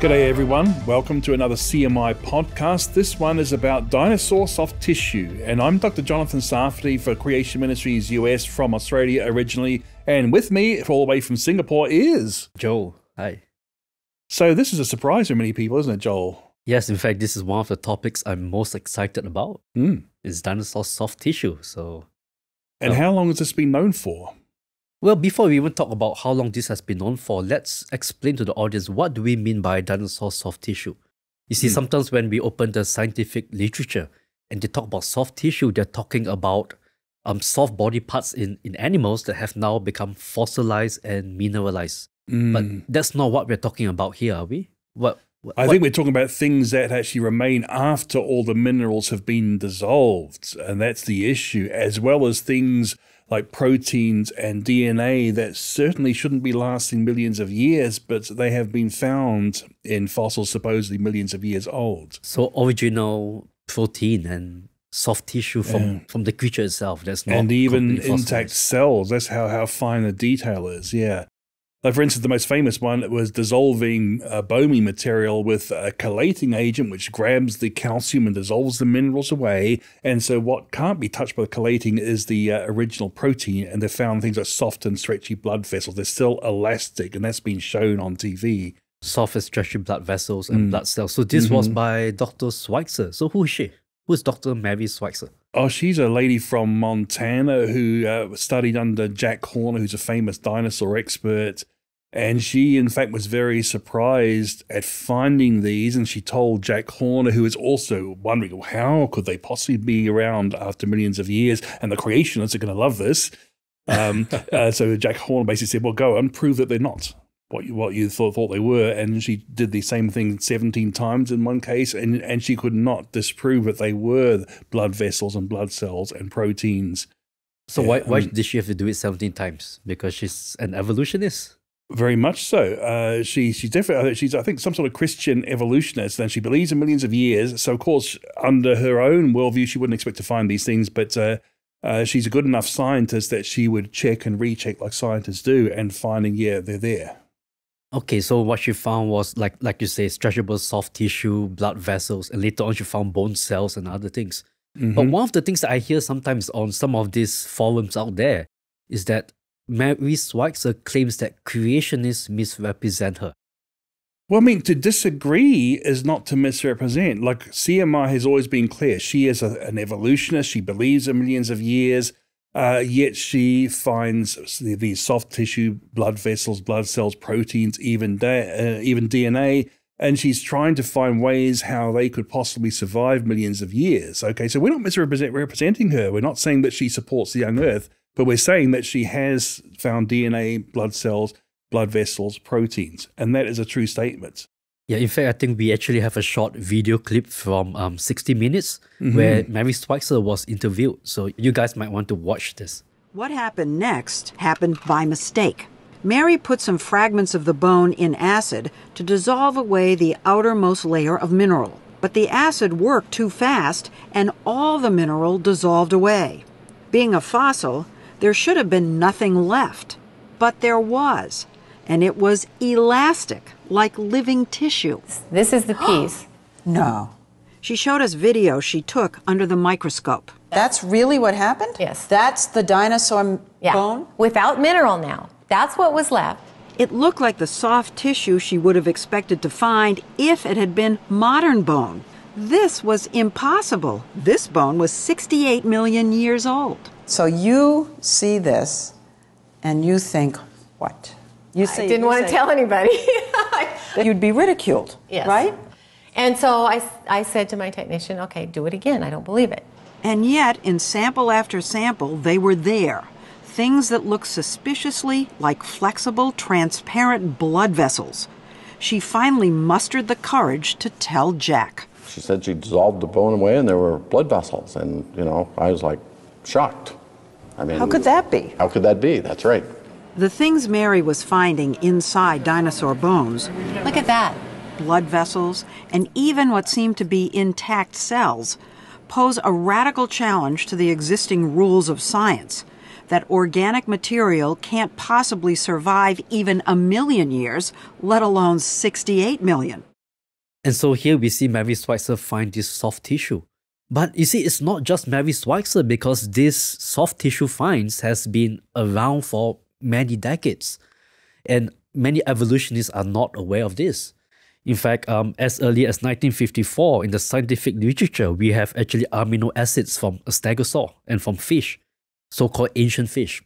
G'day, everyone. Welcome to another CMI podcast. This one is about dinosaur soft tissue, and I'm Dr. Jonathan Sarfati for Creation Ministries US from Australia originally, and with me, all the way from Singapore, is Joel. Hi. So this is a surprise for many people, isn't it, Joel? Yes, in fact, this is one of the topics I'm most excited about. Mm. Is dinosaur soft tissue. So, And Oh. how long has this been known for? Well, before we even talk about how long this has been known for, let's explain to the audience what do we mean by dinosaur soft tissue. You see, Hmm. sometimes when we open the scientific literature and they talk about soft tissue, they're talking about um, soft body parts in, in animals that have now become fossilized and mineralized. But Mm. that's not what we're talking about here, are we? What? what I think we're talking about things that actually remain after all the minerals have been dissolved, and that's the issue, as well as things like proteins and DNA that certainly shouldn't be lasting millions of years, but they have been found in fossils supposedly millions of years old. So original protein and soft tissue from, from the creature itself. That's not and even intact cells. That's how, how fine the detail is. Yeah. Like, for instance, the most famous one was dissolving uh, bony material with a chelating agent, which grabs the calcium and dissolves the minerals away. And so, what can't be touched by the chelating is the uh, original protein. And they found things like soft and stretchy blood vessels. They're still elastic, and that's been shown on TV. soft and stretchy blood vessels and Mm. blood cells. So this was Mhm. by Dr. Schweitzer. So who is she? Who is Dr. Mary Schweitzer? Oh, she's a lady from Montana who uh, studied under Jack Horner, who's a famous dinosaur expert. And she, in fact, was very surprised at finding these. And she told Jack Horner, who is also wondering, well, how could they possibly be around after millions of years? And the creationists are going to love this. Um, uh, so Jack Horner basically said, well, go and prove that they're not what you, what you thought, thought they were. And she did the same thing 17 times in one case. And, and she could not disprove that they were blood vessels and blood cells and proteins. So Yeah, why, why um, did she have to do it 17 times? Because she's an evolutionist? Very much so. Uh, she she's definitely she's I think some sort of Christian evolutionist, and she believes in millions of years. So of course, under her own worldview, she wouldn't expect to find these things, but. Uh, uh, she's a good enough scientist that she would check and recheck like scientists do, and finding yeah they're there. Okay, so what she found was like like you say, stretchable soft tissue, blood vessels, and later on she found bone cells and other things. But Mhm. one of the things that I hear sometimes on some of these forums out there is that Mary Schweitzer claims that creationists misrepresent her. Well, I mean, to disagree is not to misrepresent. Like CMI has always been clear. She is a, an evolutionist. She believes in millions of years, uh, yet she finds the- these soft tissue, blood vessels, blood cells, proteins, even uh, even DNA, and she's trying to find ways how they could possibly survive millions of years. Okay, so we're not misrepresenting her. We're not saying that she supports the young Earth, but we're saying that she has found DNA, blood cells, blood vessels, proteins, and that is a true statement. Yeah, in fact, I think we actually have a short video clip from um, 60 Minutes Mm-hmm. where Mary Schweitzer was interviewed. So you guys might want to watch this. What happened next happened by mistake. Mary put some fragments of the bone in acid to dissolve away the outermost layer of mineral. But the acid worked too fast and all the mineral dissolved away. Being a fossil, there should have been nothing left. But there was. And it was elastic, like living tissue. This is the piece. No. She showed us video she took under the microscope. That's really what happened? Yes. That's the dinosaur yeah. bone? Without mineral now. That's what was left. It looked like the soft tissue she would have expected to find if it had been modern bone. This was impossible. This bone was 68 million years old. So you see this and you think, what? You I didn't you want to tell anybody. that You'd be ridiculed, Yes. right? And so I, I said to my technician, okay, do it again. I don't believe it. And yet, in sample after sample, they were there. Things that looked suspiciously like flexible, transparent blood vessels. She finally mustered the courage to tell Jack. She said she dissolved the bone away and there were blood vessels. And, you know, I was like shocked. I mean, How could that be? How could that be? That's right. The things Mary was finding inside dinosaur bones Look at that. blood vessels, and even what seemed to be intact cells pose a radical challenge to the existing rules of science. That organic material can't possibly survive even a million years, let alone 68 million. And so here we see Mary Schweitzer find this soft tissue. But you see, it's not just Mary Schweitzer because this soft tissue finds has been around for many decades. And many evolutionists are not aware of this. In fact, um, as early as 1954, in the scientific literature, we have actually amino acids from a stegosaur and from fish, so-called ancient fish.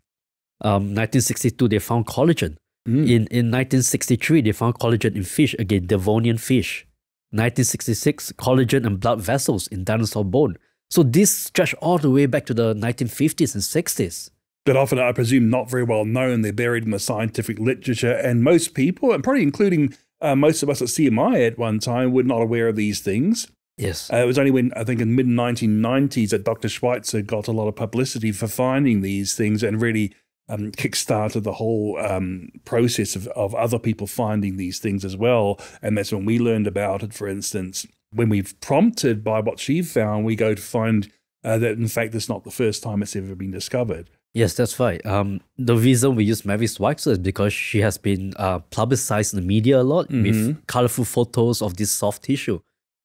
Um, 1962, they found collagen. In, in 1963, they found collagen in fish, again, Devonian fish. 1966, collagen and blood vessels in dinosaur bone. So this stretched all the way back to the 1950s and 60s. But often, I presume, not very well known. They're buried in the scientific literature, and most people, and probably including uh, most of us at CMI at one time, were not aware of these things. Yes. Uh, it was only when I think in mid 1990s that Dr. Schweitzer got a lot of publicity for finding these things and really um, kickstarted the whole um, process of, of other people finding these things as well. And that's when we learned about it. For instance, when we've prompted by what she found, we go to find uh, that in fact it's not the first time it's ever been discovered. Yes, that's right. Um, the reason we use Mary Schweitzer is because she has been uh, publicized in the media a lot with colorful photos of this soft tissue,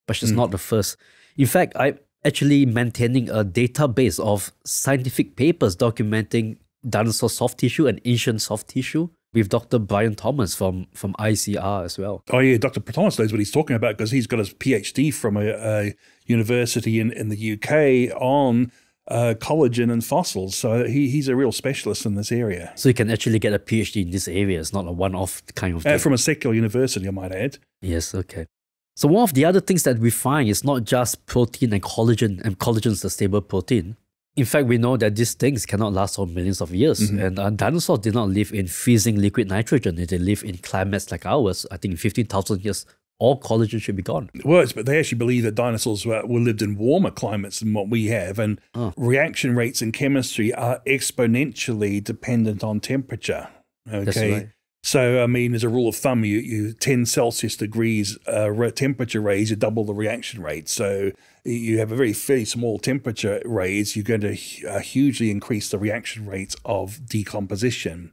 but she's not the first. In fact, I'm actually maintaining a database of scientific papers documenting dinosaur soft tissue and ancient soft tissue with Dr. Brian Thomas from, from ICR as well. Oh yeah, Dr. Thomas knows what he's talking about because he's got his PhD from a, a university in, in the UK on uh, collagen and fossils. So he, he's a real specialist in this area. So you can actually get a PhD in this area. It's not a one-off kind of Uh, thing. from a secular university, I might add. Yes, okay. So one of the other things that we find is not just protein and collagen, and collagen is a stable protein. In fact, we know that these things cannot last for millions of years. And uh, dinosaurs did not live in freezing liquid nitrogen. They live in climates like ours. I think in 15,000 years, all collagen should be gone. words, but they actually believe that dinosaurs were, were lived in warmer climates than what we have, and reaction rates in chemistry are exponentially dependent on temperature. Okay. right. So, I mean, as a rule of thumb, you, you 10 Celsius degrees uh, re- temperature raise, you double the reaction rate. So, you have a very fairly small temperature raise, you're going to uh, hugely increase the reaction rates of decomposition.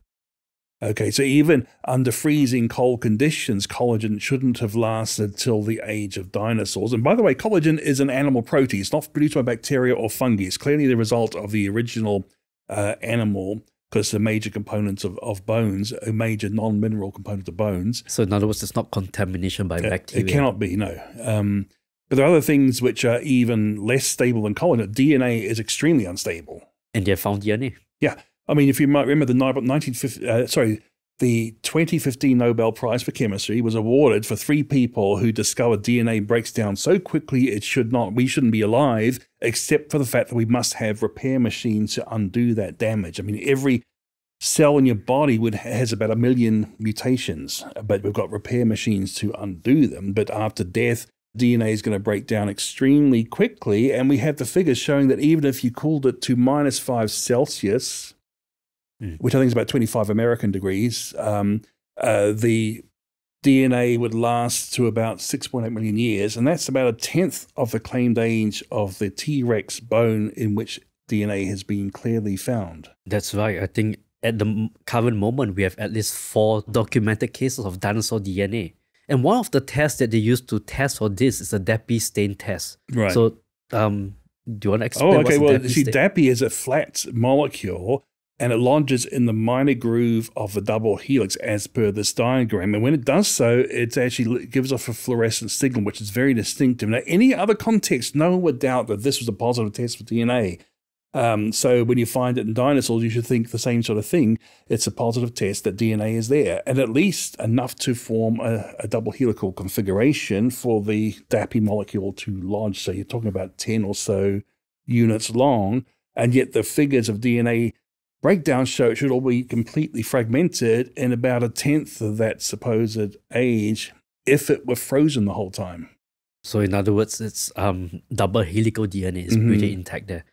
Okay, so even under freezing cold conditions, collagen shouldn't have lasted till the age of dinosaurs. And by the way, collagen is an animal protein. It's not produced by bacteria or fungi. It's clearly the result of the original uh, animal because the major components of, of bones, a major non mineral component of bones, So in other words, it's not contamination by bacteria. it cannot be, no. Um, but there are other things which are even less stable than collagen. DNA is extremely unstable. And they found DNA. Yeah, I mean, if you might remember the ni- 1950, uh, sorry, the 2015 Nobel Prize for Chemistry was awarded for three people who discovered DNA breaks down so quickly it should not, we shouldn't be alive, except for the fact that we must have repair machines to undo that damage. I mean, every cell in your body would has about a million mutations, but we've got repair machines to undo them. But after death, DNA is going to break down extremely quickly, and we have the figures showing that even if you cooled it to minus five Celsius, which I think is about 25 American degrees, um, uh, the DNA would last to about 6.8 million years, and that's about a tenth of the claimed age of the T Rex bone in which DNA has been clearly found. That's right. I think at the current moment, we have at least four documented cases of dinosaur DNA. And one of the tests that they use to test for this is a DAPI stain test. Right. So, um, do you want to explain Oh, okay. Well, see, stain? DAPI is a flat molecule and it lodges in the minor groove of the double helix as per this diagram. And when it does so, it actually gives off a fluorescent signal, which is very distinctive. Now, any other context, no one would doubt that this was a positive test for DNA. Um, so when you find it in dinosaurs, you should think the same sort of thing. It's a positive test that DNA is there, and at least enough to form a, a double helical configuration for the DAPI molecule to lodge. So you're talking about 10 or so units long, and yet the figures of DNA breakdown show it should all be completely fragmented in about a tenth of that supposed age if it were frozen the whole time. So in other words, it's um double helical DNA is Mhm. pretty intact there.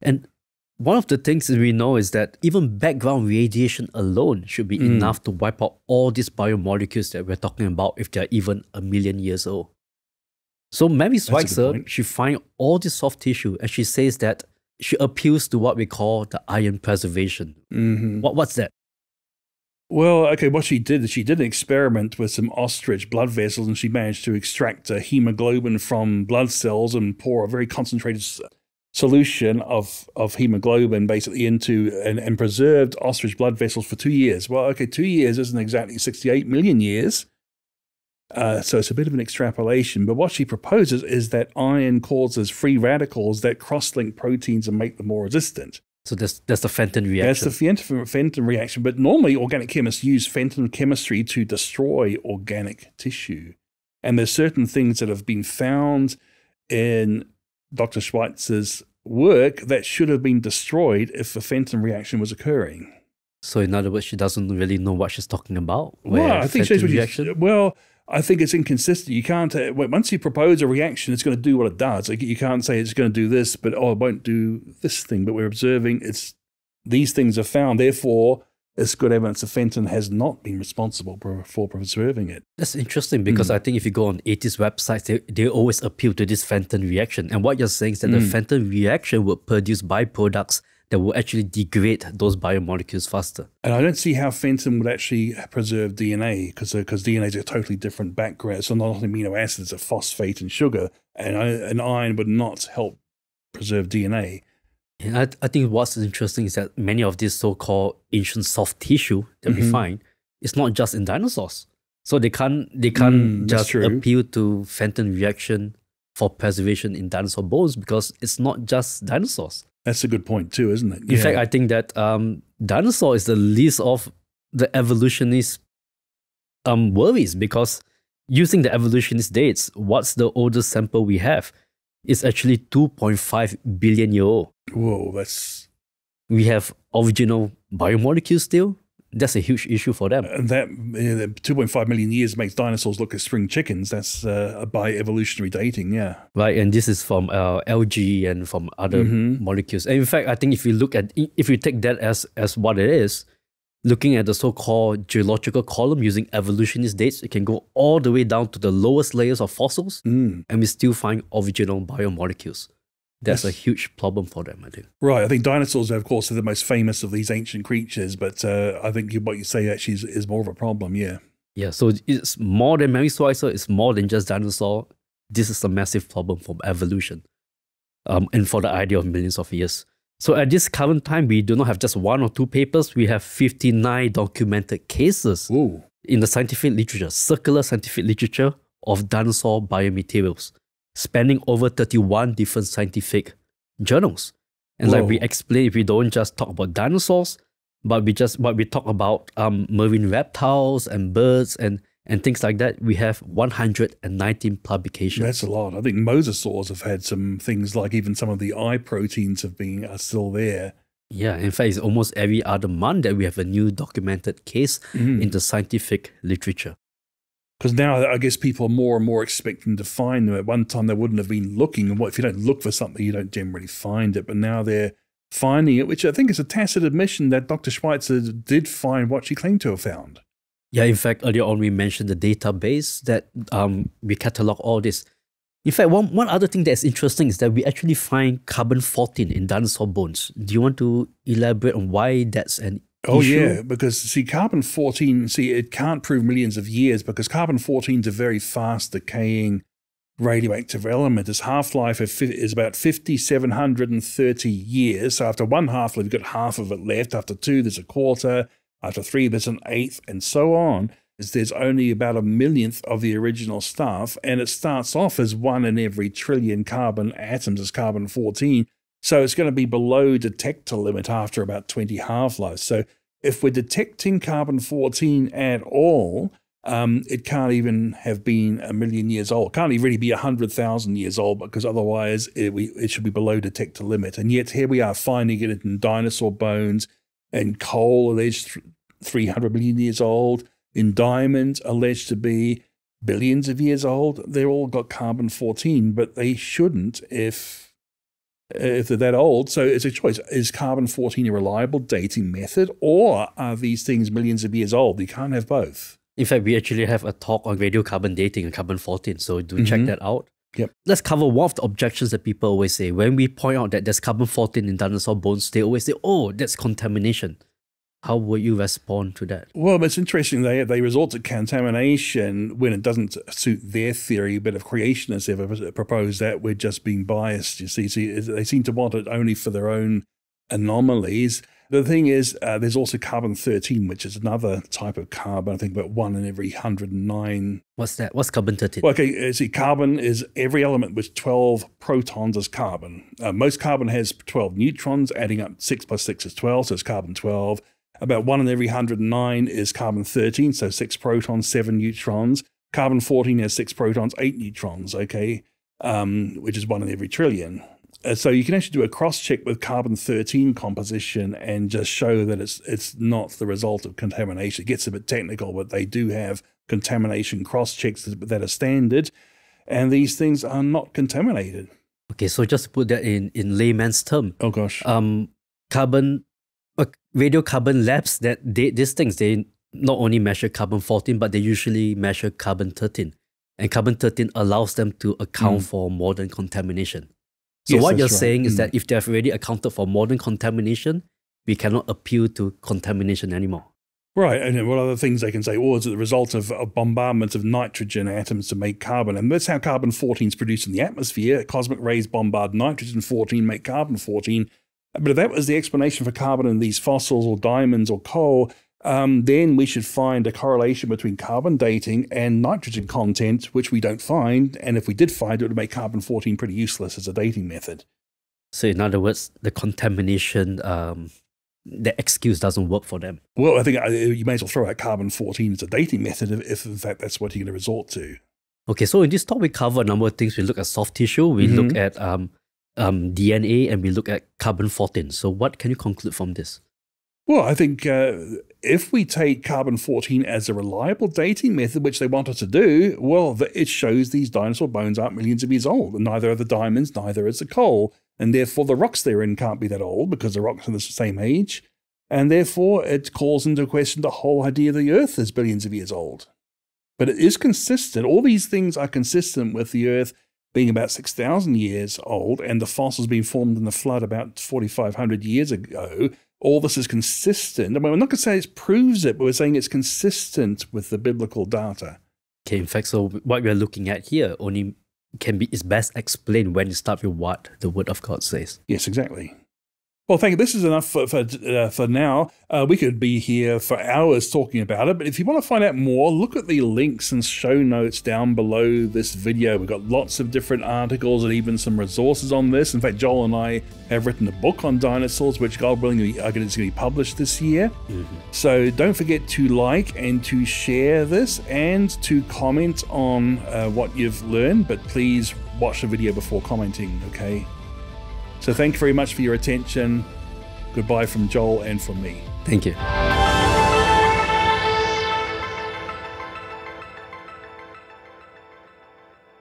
And one of the things that we know is that even background radiation alone should be Mm. enough to wipe out all these biomolecules that we're talking about if they're even a million years old. So Mary Schweitzer, she finds all this soft tissue and she says that she appeals to what we call the iron preservation. Mm-hmm. What, what's that? Well, okay, what she did is she did an experiment with some ostrich blood vessels and she managed to extract a hemoglobin from blood cells and pour a very concentrated solution of, of hemoglobin basically into and, and preserved ostrich blood vessels for two years. Well, okay, two years isn't exactly 68 million years. Uh, so it's a bit of an extrapolation. But what she proposes is that iron causes free radicals that cross link proteins and make them more resistant. So that's that's the Fenton reaction. That's the Fenton, Fenton reaction. But normally, organic chemists use Fenton chemistry to destroy organic tissue. And there's certain things that have been found in Dr. Schweitzer's work that should have been destroyed if a Fenton reaction was occurring. so in other words, she doesn't really know what she's talking about. Well, I think Fenton she's well, I think it's inconsistent. You can't uh, once you propose a reaction, it's going to do what it does. Like, you can't say it's going to do this, but oh, it won't do this thing. But we're observing it's these things are found. Therefore, it's good evidence that Fenton has not been responsible for, for preserving it. That's interesting because Hmm. I think if you go on 80s websites, they, they always appeal to this Fenton reaction. And what you're saying is that Hmm. the Fenton reaction would produce byproducts that will actually degrade those biomolecules faster. And I don't see how Fenton would actually preserve DNA because because DNA is a totally different background. So not amino acids, it's a phosphate and sugar, and an iron would not help preserve DNA. And I, I think what's interesting is that many of these so-called ancient soft tissue that we Mhm. find it's not just in dinosaurs. So they can't they can't Mm, just appeal to Fenton reaction for preservation in dinosaur bones because it's not just dinosaurs. That's a good point too, isn't it? In fact, I think that um, dinosaur is the least of the evolutionist um, worries because using the evolutionist dates, what's the oldest sample we have? It's actually 2.5 billion year old. whoa, that's We have original biomolecules still. That's a huge issue for them. and that the 2.5 million years makes dinosaurs look like spring chickens. That's uh, by evolutionary dating, yeah. Right, and this is from uh, algae and from other Mhm. molecules. And in fact, I think if you look at if you take that as as what it is, looking at the so-called geological column using evolutionist dates, it can go all the way down to the lowest layers of fossils, Mm. and we still find original biomolecules. That's a huge problem for them, I think. Right. I think dinosaurs, of course, are the most famous of these ancient creatures, but uh, I think what you say actually is, is more of a problem, yeah. Yeah, so it's more than Mary Schweitzer. It's more than just dinosaur. This is a massive problem for evolution, um, and for the idea of millions of years. So at this current time, we do not have just one or two papers. We have 59 documented cases Ooh. in the scientific literature, circular scientific literature of dinosaur biomaterials, spanning over 31 different scientific journals. And like we Whoa. explained, we don't just talk about dinosaurs, but we just but we talk about um, marine reptiles and birds and and things like that. We have 119 publications. That's a lot. I think mosasaurs have had some things like even some of the eye proteins have been are still there. yeah, in fact, it's almost every other month that we have a new documented case Mm. in the scientific literature. Because now I guess people are more and more expecting to find them. At one time, they wouldn't have been looking. And what if you don't look for something, you don't generally find it. But now they're finding it, which I think is a tacit admission that Dr. Schweitzer did find what she claimed to have found. Yeah, in fact, earlier on we mentioned the database that um, we catalog all this. In fact, one, one other thing that's interesting is that we actually find carbon 14 in dinosaur bones. Do you want to elaborate on why that's an Oh yeah, because see, carbon fourteen. See, it can't prove millions of years because carbon fourteen is a very fast decaying radioactive element. Its half life is about fifty seven hundred and thirty years. So after one half life, you've got half of it left. After two, there's a quarter. After three, there's an eighth, and so on. Is there's only about a millionth of the original stuff, and it starts off as one in every trillion carbon atoms as carbon fourteen. So it's going to be below detector limit after about 20 half lives. So if we're detecting carbon 14 at all, um, it can't even have been a million years old. It can't even really be 100,000 years old because otherwise it, we, it should be below detector limit. And yet here we are finding it in dinosaur bones and coal alleged 300 million years old, in diamonds alleged to be billions of years old. They're all got carbon 14, but they shouldn't if if they're that old. So it's a choice. Is carbon 14 a reliable dating method, or are these things millions of years old? You can't have both. In fact, we actually have a talk on radiocarbon dating and carbon 14, so do check Mhm. that out. Yep. Let's cover one of the objections that people always say. When we point out that there's carbon 14 in dinosaur bones, they always say, oh, that's contamination. How would you respond to that? Well, it's interesting. They they resort to contamination when it doesn't suit their theory, but if creationists ever propose that, we're just being biased. You see, see they seem to want it only for their own anomalies. The thing is, uh, there's also carbon 13, which is another type of carbon. I think about one in every 109. What's that? What's carbon 13? Well, okay, uh, see, carbon is every element with 12 protons as carbon. Uh, most carbon has 12 neutrons, adding up 6 plus 6 is 12, so it's carbon 12. About one in every 109 is carbon 13, so 6 protons, 7 neutrons. Carbon 14 has 6 protons, 8 neutrons, okay, um, which is one in every trillion. Uh, so you can actually do a cross check with carbon 13 composition and just show that it's it's not the result of contamination. It gets a bit technical, but they do have contamination cross checks that are standard, and these things are not contaminated. Okay, so just to put that in in layman's term. Oh gosh. Um, carbon, radiocarbon labs that they, these things they not only measure carbon 14, but they usually measure carbon 13, and carbon 13 allows them to account mm. for modern contamination. So yes, what you're right. saying is Mm. that if they have already accounted for modern contamination, we cannot appeal to contamination anymore. Right, and what other things they can say? Or oh, is it the result of a bombardment of nitrogen atoms to make carbon, and that's how carbon 14 is produced in the atmosphere. Cosmic rays bombard nitrogen 14, make carbon 14. But if that was the explanation for carbon in these fossils or diamonds or coal, um, then we should find a correlation between carbon dating and nitrogen content, which we don't find. And if we did find it, it would make carbon 14 pretty useless as a dating method. So in other words, the contamination, um, the excuse doesn't work for them. Well, I think uh, you may as well throw out carbon 14 as a dating method if, if in fact that's what you're going to resort to. Okay, so in this talk we cover a number of things. We look at soft tissue, we Mhm. look at um, um, DNA, and we look at carbon 14. So what can you conclude from this? Well, I think uh, if we take carbon 14 as a reliable dating method, which they want us to do, well, it shows these dinosaur bones aren't millions of years old. And neither are the diamonds, neither is the coal. And therefore, the rocks they're in can't be that old because the rocks are the same age. And therefore, it calls into question the whole idea of the Earth is billions of years old. But it is consistent. All these things are consistent with the Earth being about 6,000 years old and the fossils being formed in the flood about 4,500 years ago. All this is consistent. I mean, we're not going to say it proves it, but we're saying it's consistent with the biblical data. Okay, in fact, so what we're looking at here only can be is best explained when you start with what the Word of God says. Yes, exactly. Well, thank you. This is enough for for, uh, for now. Uh, we could be here for hours talking about it, but if you want to find out more, look at the links and show notes down below this video. We've got lots of different articles and even some resources on this. In fact, Joel and I have written a book on dinosaurs, which God willing is going to be published this year. So don't forget to like and to share this and to comment on uh, what you've learned, but please watch the video before commenting, okay? So thank you very much for your attention. Goodbye from Joel and from me. Thank you.